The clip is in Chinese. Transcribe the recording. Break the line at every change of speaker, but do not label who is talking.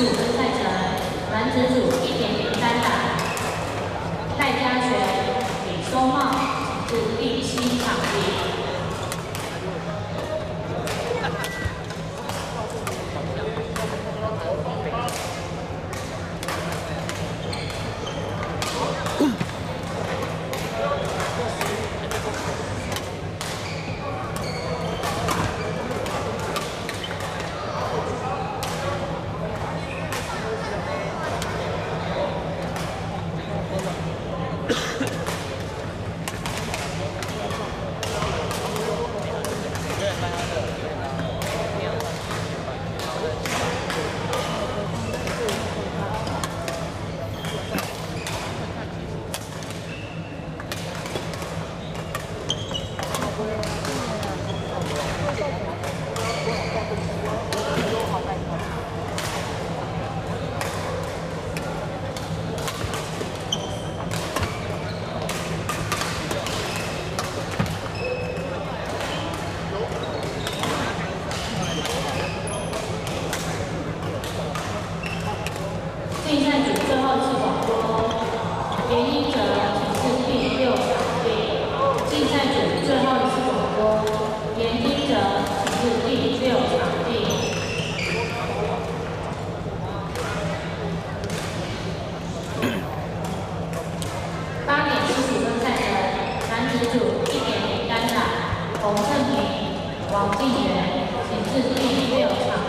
Thank you.
竞赛组最后一次广播，严英哲请至第六场地。竞赛组最后一次广播，严英哲请至第六场地。八点十五分赛程，团体组1:0单打，洪正平、王静源请至第六场。